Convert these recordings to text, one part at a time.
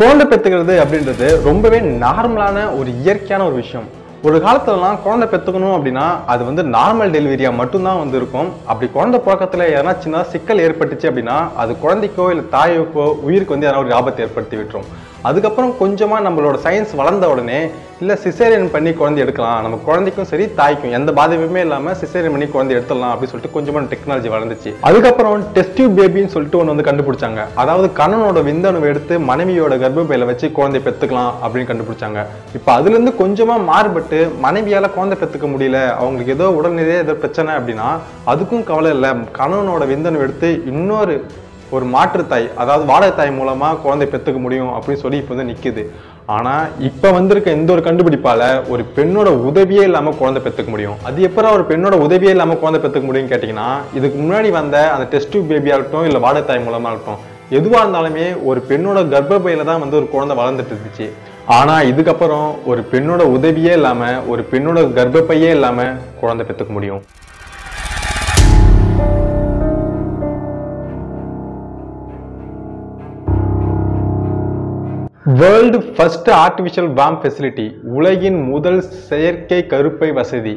குழந்தை பெற்றுக்கிறது அப்படின்றது ரொம்பவே நார்மலான ஒரு இயற்கையான ஒரு விஷயம். ஒரு காலத்துலலாம் குழந்தை பெற்றுக்கணும் அப்படின்னா அது வந்து நார்மல் டெலிவரியாக மட்டும்தான் வந்து இருக்கும். அப்படி குழந்தை பிறக்கத்தில் எதனா சின்ன சிக்கல் ஏற்பட்டுச்சு அப்படின்னா அது குழந்தைக்கோ இல்லை தாயோக்கோ உயிருக்கு வந்து எதனா ஒரு ஆபத்தை ஏற்படுத்தி விட்டுரும். அதுக்கப்புறம் கொஞ்சமாக நம்மளோட சயின்ஸ் வளர்ந்த உடனே இல்லை சிசேரியன் பண்ணி குழந்தை எடுக்கலாம். நம்ம குழந்தைக்கும் சரி தாய்க்கும் எந்த பாதிப்புமே இல்லாமல் சிசேரியன் பண்ணி குழந்தை எடுத்துடலாம் அப்படின்னு சொல்லிட்டு கொஞ்சமாக டெக்னாலஜி வளர்ந்துச்சு. அதுக்கப்புறம் டெஸ்ட் பேபின்னு சொல்லிட்டு ஒன்று வந்து கண்டுபிடிச்சாங்க. அதாவது கண்ணனோட விந்தணுவை எடுத்து மனைவியோட கர்ப்பப்பையில வச்சு குழந்தை பெற்றுக்கலாம் அப்படின்னு கண்டுபிடிச்சாங்க. இப்போ அதுலேருந்து கொஞ்சமாக மாறுபட்டு மனைவியால் குழந்தை பெற்றுக்க முடியல அவங்களுக்கு ஏதோ உடல்நிலையே ஏதோ பிரச்சனை அப்படின்னா அதுக்கும் கவலை இல்லை. கணவனோட விந்தணு எடுத்து இன்னொரு ஒரு மாற்றுத்தாய் அதாவது வாடகை மூலமாக குழந்தை பெற்றுக்க முடியும் அப்படின்னு சொல்லி இப்போ வந்து நிற்குது ஆனால் இப்போ வந்திருக்க எந்த ஒரு கண்டுபிடிப்பால் ஒரு பெண்ணோட உதவியே இல்லாமல் குழந்தை பெற்றுக்க முடியும். அது எப்போ ஒரு பெண்ணோட உதவியே இல்லாமல் குழந்தை பெற்றுக்க முடியும்னு கேட்டிங்கன்னா இதுக்கு முன்னாடி வந்த அந்த டெஸ்ட் பேபியாகட்டும் இருக்கட்டும் இல்ல வாடகை மூலமாக இருக்கட்டும் எதுவாக இருந்தாலுமே ஒரு பெண்ணோட கர்ப்பப்பையில தான் வந்து ஒரு குழந்தை வளர்ந்துட்டு இருந்துச்சு. ஆனால் இதுக்கப்புறம் ஒரு பெண்ணோட உதவியே இல்லாமல் ஒரு பெண்ணோட கர்ப்பப்பையே இல்லாமல் குழந்தை பெற்றுக்க முடியும். World first artificial womb facility உலகின் முதல் செயற்கை கருப்பை வசதி.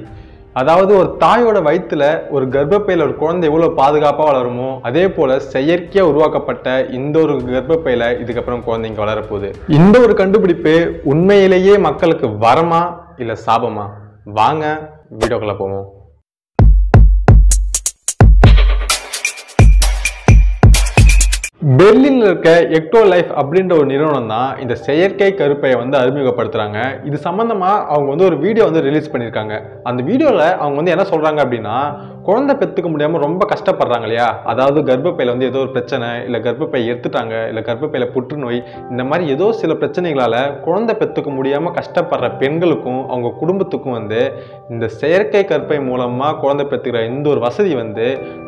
அதாவது ஒரு தாயோட வயிற்றுல ஒரு கர்ப்பப்பையில் ஒரு குழந்தை எவ்வளோ பாதுகாப்பாக வளருமோ அதே போல் செயற்கையாக உருவாக்கப்பட்ட இந்த ஒரு கர்ப்பப்பையில் இதுக்கப்புறம் குழந்தைங்க வளரப்போகுது. இந்த ஒரு கண்டுபிடிப்பு உண்மையிலேயே மக்களுக்கு வரமா இல்லை சாபமா? வாங்க வீடியோக்குள்ளே போவோம். பெர்லினில் இருக்க எக்டோ லைஃப் அப்படின்ற ஒரு நிறுவனம் தான் இந்த செயற்கை கருப்பையை வந்து அறிமுகப்படுத்துகிறாங்க இது சம்மந்தமாக அவங்க வந்து ஒரு வீடியோ வந்து ரிலீஸ் பண்ணியிருக்காங்க. அந்த வீடியோவில் அவங்க வந்து என்ன சொல்கிறாங்க அப்படின்னா குழந்தை பெற்றுக்க முடியாமல் ரொம்ப கஷ்டப்படுறாங்க இல்லையா? அதாவது கர்ப்பப்பையில் வந்து ஏதோ ஒரு பிரச்சனை இல்லை கர்ப்பப்பை எடுத்துட்டாங்க இல்லை கர்ப்பப்பையில் புற்றுநோய் இந்த மாதிரி ஏதோ சில பிரச்சனைகளால குழந்தை பெற்றுக்க முடியாமல் கஷ்டப்படுற பெண்களுக்கும் அவங்க குடும்பத்துக்கும் வந்து இந்த செயற்கை கற்பை மூலமா குழந்தை பெற்றுக்கிற இந்த ஒரு வசதி வந்து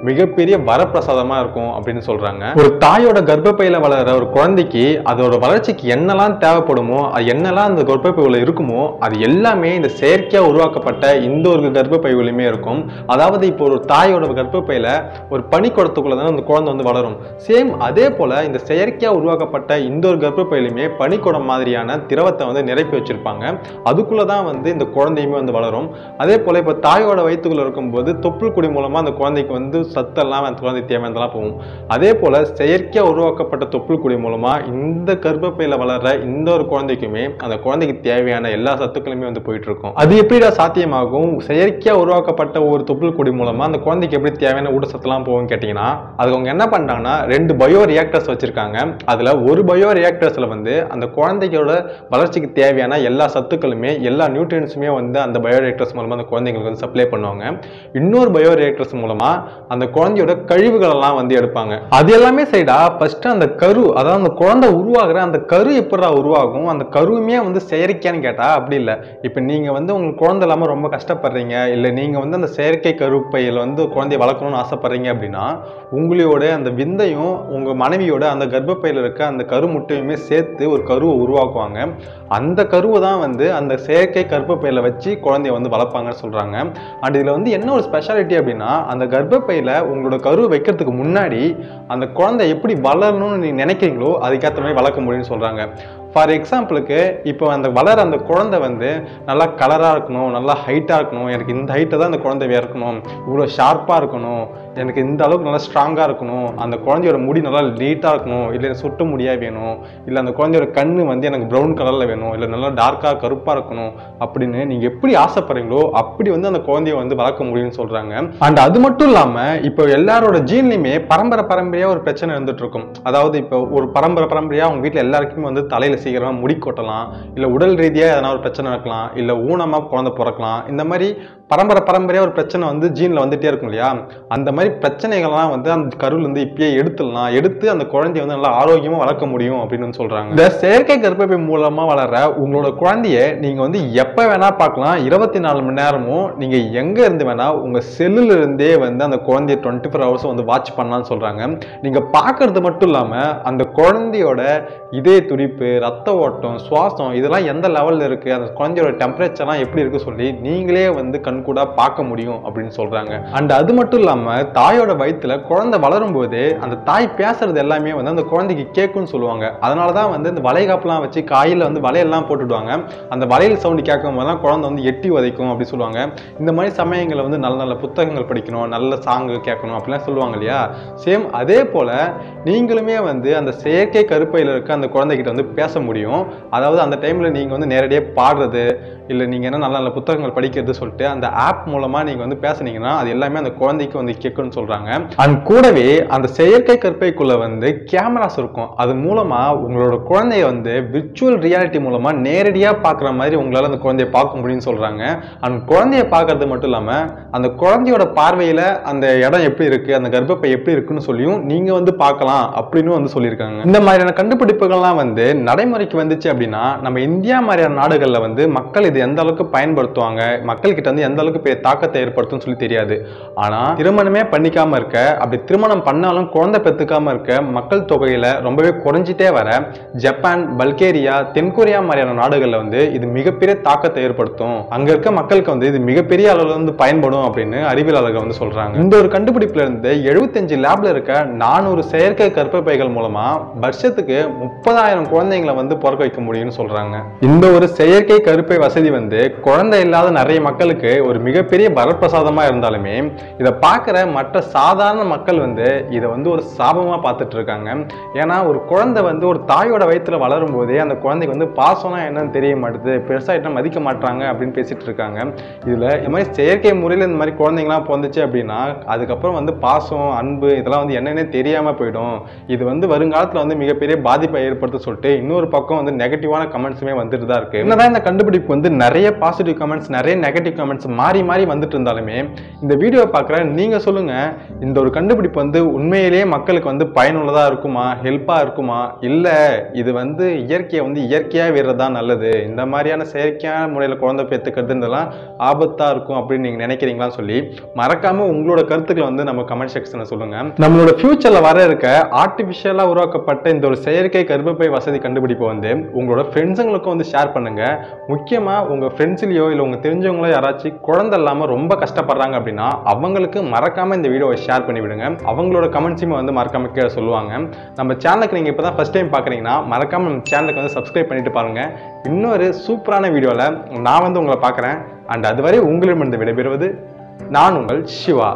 மிகப்பெரிய வரப்பிரசாதமா இருக்கும் அப்படின்னு சொல்றாங்க. ஒரு தாயோட கர்ப்பப்பையில் வளர்கிற ஒரு குழந்தைக்கு அதோட வளர்ச்சிக்கு என்னெல்லாம் தேவைப்படுமோ அது என்னெல்லாம் அந்த கர்ப்பப்பையில இருக்குமோ அது எல்லாமே இந்த செயற்கையாக உருவாக்கப்பட்ட இந்த ஒரு கர்ப்பப்பையிலுமே இருக்கும். அதாவது இப்போ ஒரு தாயோட கர்ப்பப்பையில் ஒரு பனிக்கூடத்துக்குள்ளே தான் அந்த குழந்தை வந்து வளரும். சேம் அதே போல் இந்த செயற்கையாக உருவாக்கப்பட்ட இந்த ஒரு கர்ப்பப்பையிலுமே பனிக்குடம் மாதிரியான திரவத்தை வந்து நிரப்பி வச்சுருப்பாங்க. அதுக்குள்ளே தான் வந்து இந்த குழந்தையுமே வந்து வளரும். அதே போல் இப்போ தாயோட வயிற்றுக்குள்ளே இருக்கும்போது தொப்புள் குடி மூலமாக அந்த குழந்தைக்கு வந்து சத்தெல்லாம் அந்த குழந்தை தேவையானதெல்லாம் போகும். அதே போல் செயற்கையாக உருவாக்கப்பட்ட தொப்புள் குடி மூலமாக இந்த கர்ப்பப்பையில் வளர்ற இந்த ஒரு குழந்தைக்குமே அந்த குழந்தைக்கு தேவையான எல்லா சத்துக்களுமே வந்து போயிட்டு இருக்கும். அது எப்படிடா சாத்தியமாகும்? செயற்கையாக உருவாக்கப்பட்ட ஒரு தொப்புள் குடி மூலமாக அந்த குழந்தைக்கு எப்படி தேவையான ஊட்டச்சத்துலாம் போகும் கேட்டிங்கன்னா அதுக்கு அவங்க என்ன பண்றாங்கன்னா ரெண்டு பயோ ரியாக்டர்ஸ் வச்சுருக்காங்க. அதில் ஒரு பயோ ரியாக்டர்ஸில் வந்து அந்த குழந்தைகளோட வளர்ச்சிக்கு தேவையான எல்லா சத்துக்களுமே எல்லா நியூட்ரியன்ஸுமே வந்து அந்த பயோ ரியாக்டர்ஸ் மூலமாக அந்த குழந்தைங்களுக்கு வந்து சப்ளை பண்ணுவாங்க. இன்னொரு பயோ ரியாக்டர்ஸ் மூலமாக அந்த குழந்தையோட கழிவுகளெல்லாம் வந்து எடுப்பாங்க. அது எல்லாமே சைடா ஃபஸ்ட்டு அந்த கரு அதாவது அந்த குழந்தை உருவாகிற அந்த கரு எப்படா உருவாகும்? அந்த கருவுமே வந்து செயற்கையான்னு கேட்டால் அப்படி இல்லை. இப்போ நீங்கள் வந்து உங்களுக்கு குழந்தை இல்லாமல் ரொம்ப கஷ்டப்படுறீங்க இல்லை நீங்கள் வந்து அந்த செயற்கை கருப்பை முறையில் வந்து குழந்தைய வளர்க்கணும்னு ஆசைப்பட்றீங்க அப்படின்னா உங்களோட அந்த விந்தையும் உங்கள் மனைவியோட அந்த கர்ப்பப்பையில் இருக்க அந்த கரு முட்டையுமே சேர்த்து ஒரு கருவை உருவாக்குவாங்க. அந்த கருவை தான் வந்து அந்த செயற்கை கர்ப்பப்பையில் வச்சு குழந்தைய வந்து வளர்ப்பாங்கன்னு சொல்கிறாங்க அண்ட் இதில் வந்து என்ன ஒரு ஸ்பெஷாலிட்டி அப்படின்னா அந்த கர்ப்பப்பையில் உங்களோட கரு வைக்கிறதுக்கு முன்னாடி அந்த குழந்தை எப்படி வளரணும்னு நீ நினைக்கிறீங்களோ அதுக்கேற்ற மாதிரி வளர்க்க முடியும்னு சொல்கிறாங்க ஃபார் எக்ஸாம்பிளுக்கு இப்போ அந்த வளர அந்த குழந்தை வந்து நல்லா கலராக இருக்கணும் நல்லா ஹைட்டாக இருக்கணும். எனக்கு இந்த ஹைட்டை தான் அந்த குழந்தை இருக்கணும் இவ்வளோ ஷார்ப்பாக இருக்கணும். எனக்கு இந்த அளவுக்கு நல்லா ஸ்ட்ராங்காக இருக்கணும். அந்த குழந்தையோட முடி நல்லா லீட்டாக இருக்கணும். இல்லை சொட்டு முடியாக வேணும். இல்லை அந்த குழந்தையோட கண் வந்து எனக்கு ப்ரௌன் கலரில் வேணும். இல்லை நல்லா டார்க்காக கருப்பாக இருக்கணும் அப்படின்னு நீங்கள் எப்படி ஆசைப்படுறீங்களோ அப்படி வந்து அந்த குழந்தைய வந்து வளர்க்க முடியும்னு சொல்கிறாங்க அண்ட் அது மட்டும் இல்லாமல் இப்போ எல்லாரோட ஜீன்லையுமே பரம்பரை பரம்பரையாக ஒரு பிரச்சனை இருந்துட்டு இருக்கும். அதாவது இப்போ ஒரு பரம்பரை பரம்பரையாக அவங்க வீட்டில் எல்லாருக்குமே வந்து தலையில் சீக்கிரமாக முடி கொட்டலாம். இல்லை உடல் ரீதியாக எதனா ஒரு பிரச்சனை இருக்கலாம் இல்லை ஊனமாக குழந்தை பிறக்கலாம். இந்த மாதிரி பரம்பரை பரம்பரையாக ஒரு பிரச்சனை வந்து ஜீனில் வந்துகிட்டே இருக்கும் இல்லையா? அந்த மாதிரி பிரச்சனைகள்லாம் வந்து அந்த கருவிலேருந்து இப்பயே எடுத்துடலாம். எடுத்து அந்த குழந்தைய வந்து நல்லா ஆரோக்கியமாக வளர்க்க முடியும் அப்படின்னு சொல்கிறாங்க இந்த செயற்கை கர்ப்பப்பை மூலமாக வளர உங்களோட குழந்தைய நீங்கள் வந்து எப்போ வேணால் பார்க்கலாம். இருபத்தி நாலு மணி நேரமும் நீங்கள் எங்கே இருந்து வேணால் உங்கள் செல்லுலேருந்தே வந்து அந்த குழந்தைய டுவெண்ட்டி ஃபோர் ஹவர்ஸும் வந்து வாட்ச் பண்ணலாம்னு சொல்கிறாங்க நீங்கள் பார்க்கறது மட்டும் இல்லாமல் அந்த குழந்தையோட இதே துடிப்பு ரத்த ஓட்டம் சுவாசம் இதெல்லாம் எந்த லெவலில் இருக்குது அந்த குழந்தையோட டெம்பரேச்சர்லாம் எப்படி இருக்கு சொல்லி நீங்களே வந்து கண்கூடா பார்க்க முடியும் அப்படின்னு சொல்கிறாங்க அண்ட் அது மட்டும் இல்லாமல் தாயோட வயிற்றில் குழந்தை வளரும் போது அந்த தாய் பேசுறது எல்லாமே வந்து அந்த குழந்தைக்கு கேட்கும்னு சொல்லுவாங்க. அதனால தான் வந்து இந்த வளைகாப்புலாம் வச்சு காயில் வந்து வலையெல்லாம் போட்டுடுவாங்க. அந்த வளையல் சவுண்டு கேட்கும் போது தான் குழந்தை வந்து எட்டி உதைக்கும் அப்படி சொல்லுவாங்க. இந்த மாதிரி சமயங்களில் வந்து நல்ல நல்ல புத்தகங்கள் படிக்கணும் நல்ல சாங்கு கேட்கணும் அப்படிலாம் சொல்லுவாங்க இல்லையா? சேம் அதே போல் நீங்களுமே வந்து அந்த செயற்கை கருப்பையில் இருக்க அந்த அந்த குழந்தைகிட்ட வந்து பேச முடியும். அதாவது அந்த டைமில் நீங்கள் வந்து நேரடியாக பாடுறது இல்லை நீங்கள் என்ன நல்ல நல்ல புத்தகங்கள் படிக்கிறது சொல்லிட்டு அந்த ஆப் மூலமாக நீங்கள் வந்து பேசுனீங்கன்னா அது எல்லாமே அந்த குழந்தைக்கு வந்து கேட்குன்னு சொல்கிறாங்க அண்ட் கூடவே அந்த செயற்கை கற்பைக்குள்ளே வந்து கேமராஸ் இருக்கும். அது மூலமாக உங்களோட குழந்தைய வந்து விர்ச்சுவல் ரியாலிட்டி மூலமாக நேரடியாக பார்க்குற மாதிரி உங்களால் அந்த குழந்தைய பார்க்க முடியும்னு சொல்கிறாங்க அண்ட் குழந்தைய பார்க்கறது மட்டும் இல்லாமல் அந்த குழந்தையோட பார்வையில் அந்த இடம் எப்படி இருக்குது அந்த கர்ப்பப்பை எப்படி இருக்குன்னு சொல்லியும் நீங்கள் வந்து பார்க்கலாம் அப்படின்னு வந்து சொல்லியிருக்காங்க. இந்த மாதிரியான கண்டுபிடிப்பு கண்டுபிடிப்புகள்லாம் வந்து நடைமுறைக்கு வந்துச்சு அப்படின்னா நம்ம இந்தியா மாதிரியான நாடுகளில் வந்து மக்கள் இது எந்த அளவுக்கு பயன்படுத்துவாங்க மக்கள்கிட்ட வந்து எந்த அளவுக்கு தாக்கத்தை ஏற்படுத்தும் சொல்லி தெரியாது. ஆனால் திருமணமே பண்ணிக்காம இருக்க அப்படி திருமணம் பண்ணாலும் குழந்தை பெற்றுக்காம இருக்க மக்கள் தொகையில் ரொம்பவே குறைஞ்சிட்டே வர ஜப்பான் பல்கேரியா தென்கொரியா மாதிரியான நாடுகளில் வந்து இது மிகப்பெரிய தாக்கத்தை ஏற்படுத்தும். அங்க இருக்க மக்களுக்கு வந்து இது மிகப்பெரிய அளவில் வந்து பயன்படும் அப்படின்னு அறிவியலாளர்கள் வந்து சொல்றாங்க. இந்த ஒரு கண்டுபிடிப்புல இருந்து எழுபத்தஞ்சு லேப்ல இருக்க நானூறு செயற்கை கற்பப்பைகள் மூலமா வருஷத்துக்கு முப்பதாயிரம் குழந்தைங்களை வந்து பிறக்க வைக்க முடியும்னு சொல்றாங்க. இந்த ஒரு செயற்கை கருப்பை வசதி வந்து குழந்தை இல்லாத நிறைய மக்களுக்கு ஒரு மிகப்பெரிய வரப்பிரசாதமா இருந்தாலுமே இதை பார்க்குற மற்ற சாதாரண மக்கள் வந்து இதை வந்து ஒரு சாபமா பார்த்துட்டு இருக்காங்க. ஏன்னா ஒரு குழந்தை வந்து ஒரு தாயோட வயிற்றுல வளரும் போதே அந்த குழந்தைக்கு வந்து பாசம்னா என்னன்னு தெரிய மாட்டுது என்ன மதிக்க மாட்டாங்க அப்படின்னு பேசிட்டு இருக்காங்க. இதுல இந்த மாதிரி செயற்கை முறையில் இந்த மாதிரி குழந்தைங்களாம் பிறந்துச்சு அப்படின்னா அதுக்கப்புறம் வந்து பாசம் அன்பு இதெல்லாம் வந்து என்னன்னே தெரியாம போயிடும். இது வந்து வருங்காலத்தில் வந்து மிகப்பெரிய பாதிப்பை ஏற்படுத்த சொல்லிட்டு இன்னொரு பக்கம் வந்து நெகட்டிவான கமெண்ட்ஸுமே வந்துட்டு தான் இருக்கு. என்னதான் இந்த கண்டுபிடிப்பு வந்து நிறைய பாசிட்டிவ் கமெண்ட்ஸ் நிறைய நெகட்டிவ் கமெண்ட்ஸ் மாறி மாறி வந்துட்டு இருந்தாலுமே இந்த வீடியோவை பார்க்குற நீங்கள் சொல்லுங்க இந்த ஒரு கண்டுபிடிப்பு வந்து உண்மையிலேயே மக்களுக்கு வந்து பயனுள்ளதாக இருக்குமா ஹெல்ப்பாக இருக்குமா? இல்லை இது வந்து இயற்கையை வந்து இயற்கையா விடுறதா நல்லது? இந்த மாதிரியான செயற்கையான முறையில் குழந்தை பெற்றுக்கிறதுலாம் ஆபத்தாக இருக்கும் அப்படின்னு நீங்க நினைக்கிறீங்களான்னு சொல்லி மறக்காமல் உங்களோட கருத்துக்களை வந்து நம்ம கமெண்ட் செக்ஷனில் சொல்லுங்க. நம்மளோட ஃப்யூச்சரில் வர இருக்க ஆர்டிஃபிஷியலாக உருவாக்கப்பட்ட இந்த ஒரு செயற்கை கர்ப்பப்பை வசதி கண்டுபிடிப்பை வந்து உங்களோட ஃப்ரெண்ட்ஸுங்களுக்கும் வந்து ஷேர் பண்ணுங்கள் முக்கியமாக உங்கள் ஃப்ரெண்ட்ஸ்லேயோ இல்லை உங்கள் தெரிஞ்சவங்களோ யாராச்சும் குழந்தை இல்லாமல் ரொம்ப கஷ்டப்படுறாங்க அப்படின்னா அவங்களுக்கு மறக்காமல் இந்த வீடியோவை ஷேர் பண்ணிவிடுங்க அவங்களோட கமெண்ட்ஸையுமே வந்து மறக்காம கீழே சொல்லுவாங்க. நம்ம சேனலுக்கு நீங்கள் இப்போ தான் ஃபர்ஸ்ட் டைம் பார்க்குறீங்கன்னா மறக்காம நம்ம சேனலுக்கு வந்து சப்ஸ்கிரைப் பண்ணிட்டு பாருங்கள் இன்னொரு சூப்பரான வீடியோவில் நான் வந்து உங்களை பார்க்குறேன் அண்ட் அதுவரை உங்களிடமிருந்து விடைபெறுவது நான் உங்கள் சிவா.